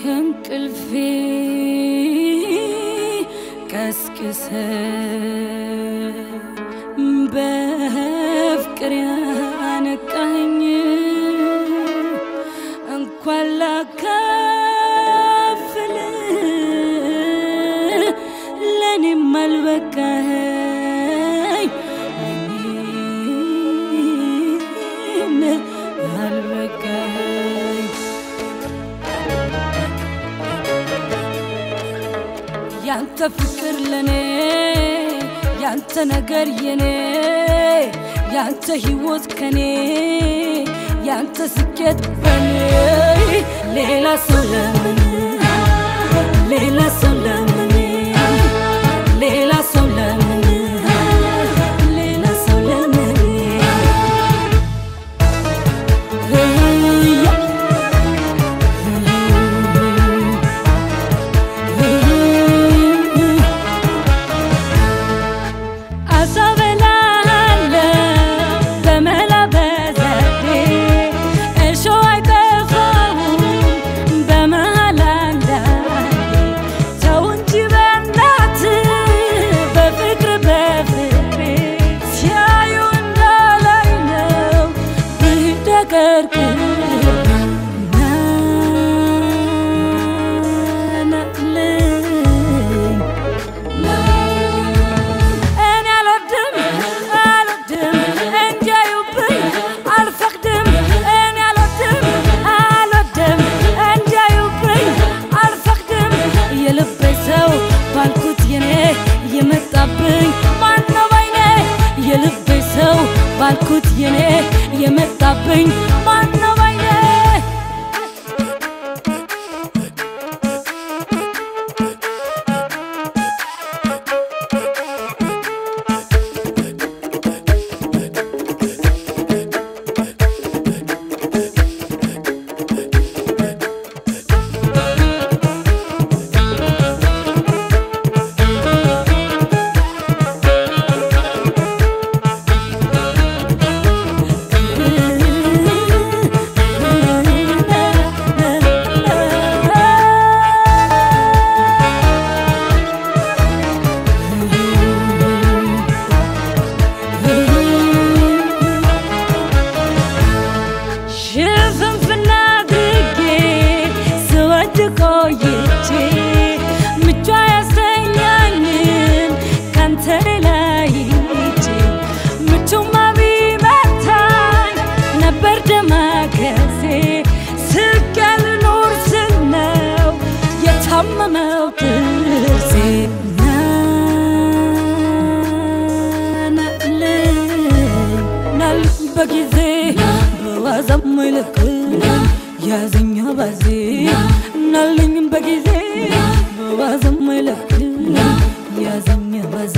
ከእንቅልፌ ቀስቅሰ በፍቅር ያነቃኝ እንኳን ላካፍል ለእኔም አልበቃኝ ያንተ ፍቅር ለኔ ያንተ ነገር የኔ ያንተ ህይወት ከኔ ያንተ ስኬት በኔ። ሌላ ሰው ለምን የመጣብኝ ማነው ባይኔ? የልቤ ሰው ባልኩት የኔ የመጣብኝ ነበር ደማከሴ ስቄ ልኑር ስል ነው የታመመው ጥርሴ ናናልኝ በጊዜ በዋዛም ይልቅ ያዘኛ ባዜ። ናልኝ በጊዜ በዋዛም ይልቅ ያዘኛ ባዜ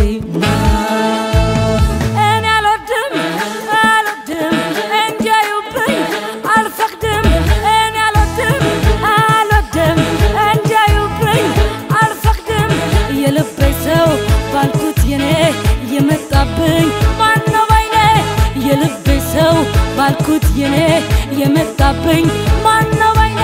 ካልኩት የኔ የመጣብኝ ማነው ባይኔ?